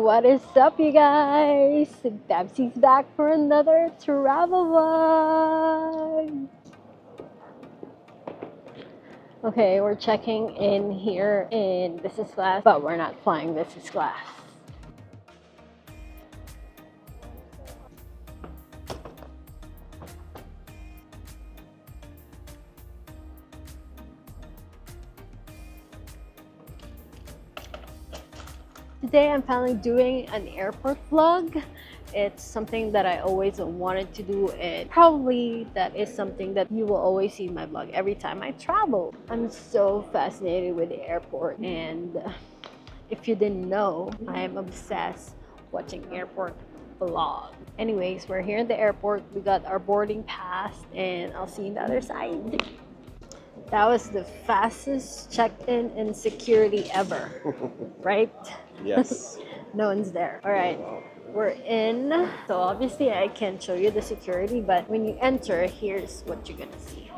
What is up, you guys? Babsy's back for another travel vlog. Okay, we're checking in here in business class, but we're not flying business class. Today I'm finally doing an airport vlog. It's something that I always wanted to do and probably that is something that you will always see in my vlog every time I travel. I'm so fascinated with the airport and if you didn't know, I am obsessed watching airport vlog. Anyways, we're here in the airport. We got our boarding pass and I'll see you on the other side. That was the fastest check-in in security ever, right? Yes. no one's there. All right, we're in. So obviously I can't show you the security, but when you enter, here's what you're gonna see.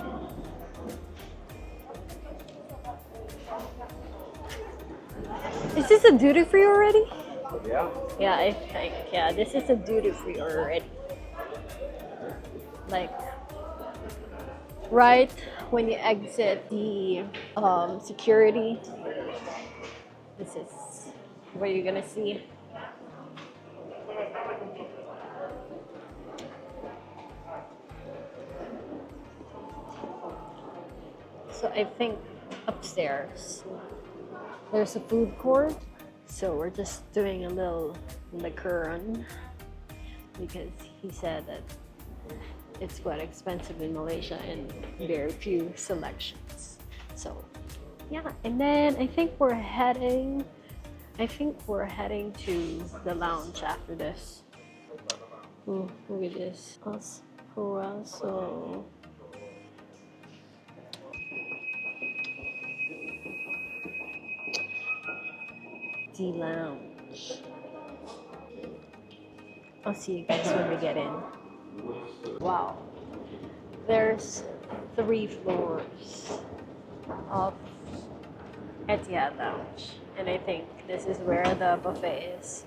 Is this a duty free already? Yeah. Yeah, I think. Yeah, this is a duty free already. Like, right when you exit the um, security, this is what you're gonna see. So I think upstairs there's a food court. So we're just doing a little liquor run because he said that it's quite expensive in Malaysia and very few selections. So yeah, and then I think we're heading I think we're heading to the lounge after this. Oh, look at this. Espresso. The lounge. I'll see you guys when we get in. Wow. There's three floors of Etihad Lounge. And I think this is where the buffet is.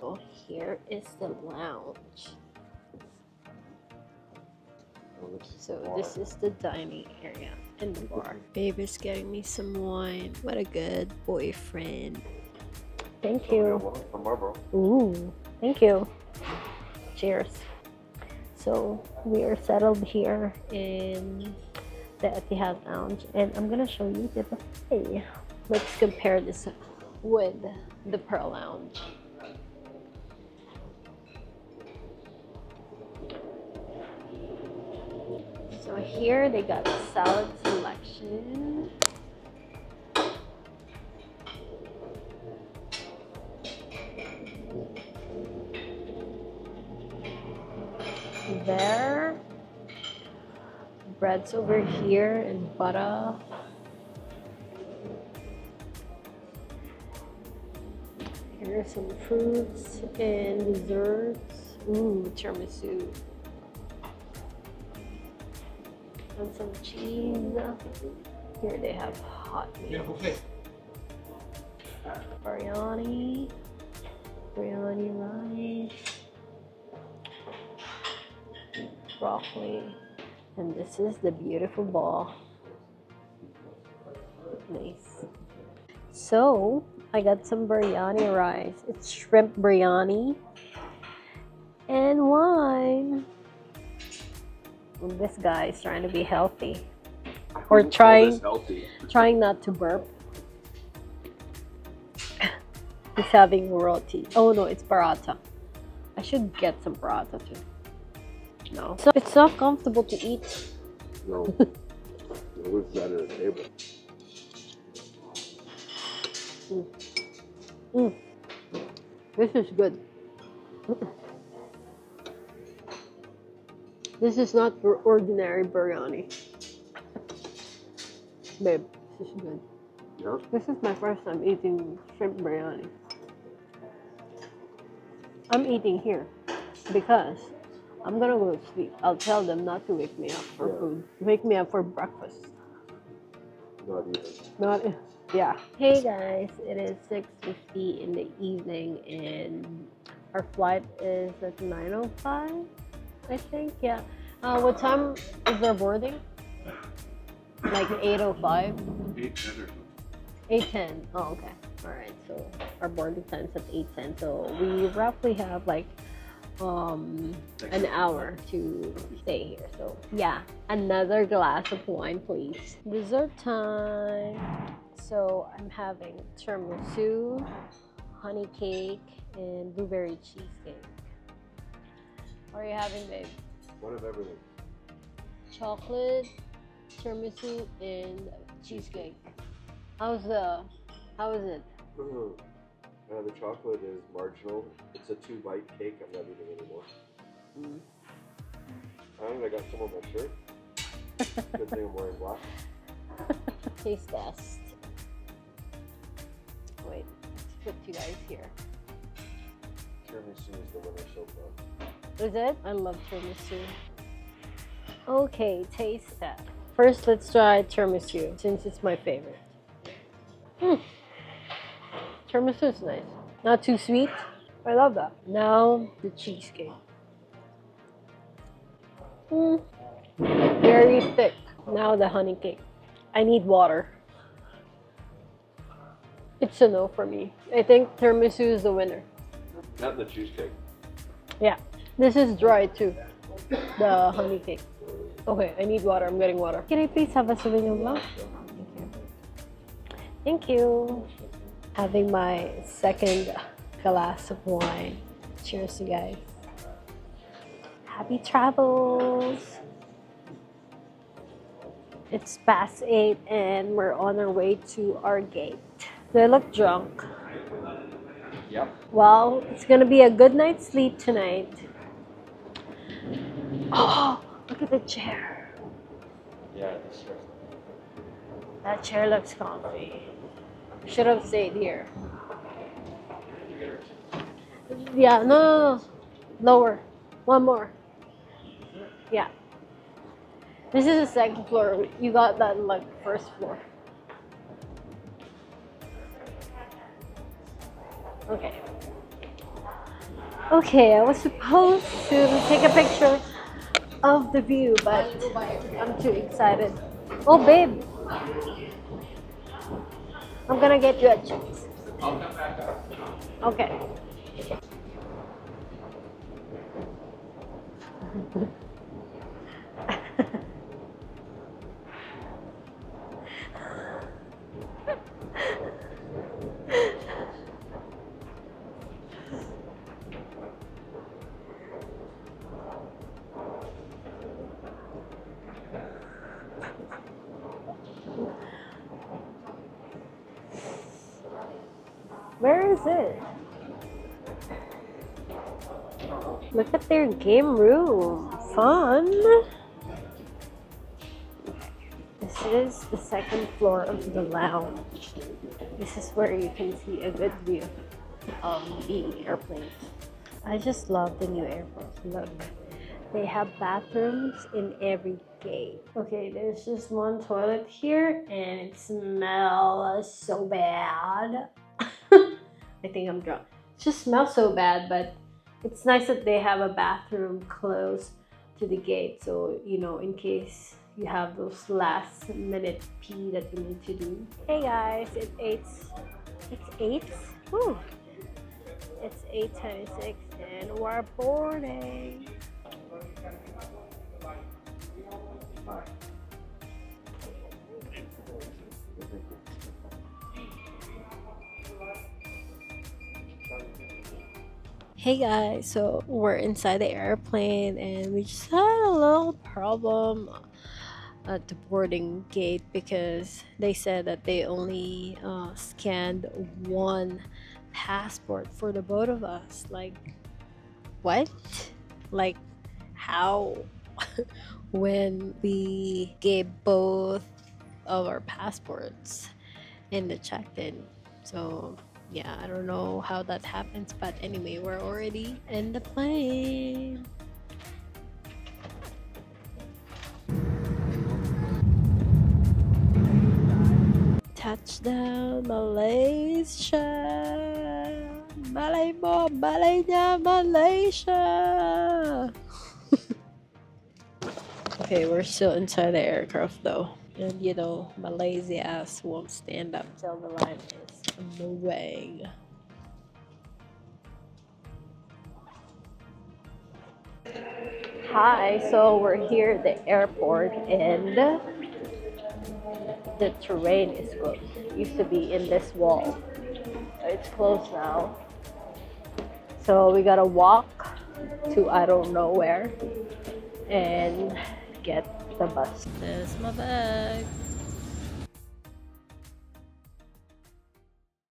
So here is the lounge. So this is the dining area and the bar. Babe is getting me some wine. What a good boyfriend. Thank you. Ooh, thank you. Cheers. So we are settled here in the Etihad Lounge and I'm gonna show you the buffet. Let's compare this with the Pearl Lounge. So here they got salad selection. There breads over here and butter. Here are some fruits and desserts. Ooh, tiramisu. And some cheese. Here they have hot meals. Biryani. Biryani rice. Broccoli. And this is the beautiful ball. Nice. So, I got some biryani rice. It's shrimp biryani and wine. And this guy is trying to be healthy. Or trying healthy. trying not to burp. He's having roti. Oh no, it's paratha. I should get some paratha too. No. So it's not comfortable to eat. No. it was that at the table. Mm. This is good. This is not your ordinary biryani. Babe, this is good. Yeah. This is my first time eating shrimp biryani. I'm eating here because I'm gonna go to sleep. I'll tell them not to wake me up for Yeah. food. Wake me up for breakfast. Not even. Not Yeah. Hey guys, it is 6.50 in the evening and our flight is at 9.05, I think. Yeah. Uh, what time is our boarding? Like 8.05? 8.10. 8.10, Oh, okay. All right. So our boarding time's at 8.10. So we roughly have like um an hour to stay here. So yeah another glass of wine please. Dessert time. So i'm having tiramisu honey cake and blueberry cheesecake. What are you having babe? One of everything. chocolate tiramisu and cheesecake. How's the how is it Uh, the chocolate is marginal. It's a two bite cake. I'm not eating anymore. Mm. And I got some on my shirt. Good thing I'm wearing black. taste test wait let's put you guys here Tiramisu is the winner so far. Is it? I love tiramisu. Okay, taste test. First, let's try tiramisu since it's my favorite. Hmm. Tiramisu is nice. Not too sweet. I love that. Now, the cheesecake. Hmm. Very thick. Now, the honey cake. I need water. It's a no for me. I think tiramisu is the winner. Not the cheesecake. Yeah, this is dry too. The honey cake. Okay, I need water. I'm getting water. Can I please have a Sauvignon Blanc? Thank you. Thank you. Having my second glass of wine. Cheers, you guys. Happy travels. It's past eight and we're on our way to our gate. Do I look drunk? Yep. Well, it's gonna be a good night's sleep tonight. Oh, look at the chair. Yeah, this is That chair looks comfy. Should have stayed here. Yeah, no, no, no. Lower. One more. Yeah. This is the second floor. You got that like first floor. Okay. Okay, I was supposed to take a picture of the view, but I'm too excited. Oh, babe. I'm gonna get you a chips. Okay. Where is it? Look at their game room. Fun. This is the second floor of the lounge. This is where you can see a good view of the airplanes. I just love the new airports. Look, they have bathrooms in every gate. Okay, there's just one toilet here and it smells so bad. I think I'm drunk. It just smells so bad, but it's nice that they have a bathroom close to the gate. So, you know, in case you have those last minute pee that you need to do. Hey guys, it's 8. It's 8? Whew. It's 8.26 and we're boarding. Hey guys, so we're inside the airplane and we just had a little problem at the boarding gate because they said that they only uh, scanned one passport for the both of us. Like, what? Like, how? when we gave both of our passports in the check-in. So yeah, I don't know how that happens, but anyway, we're already in the plane. Touchdown, Malaysia. Malay mo, Malay niya, Malaysia. okay, we're still inside the aircraft though. And you know, lazy ass won't stand up till the line is moving. Hi, so we're here at the airport and the terrain is closed. It used to be in this wall. It's closed now. So we gotta walk to I don't know where and get the bus. There's my bag.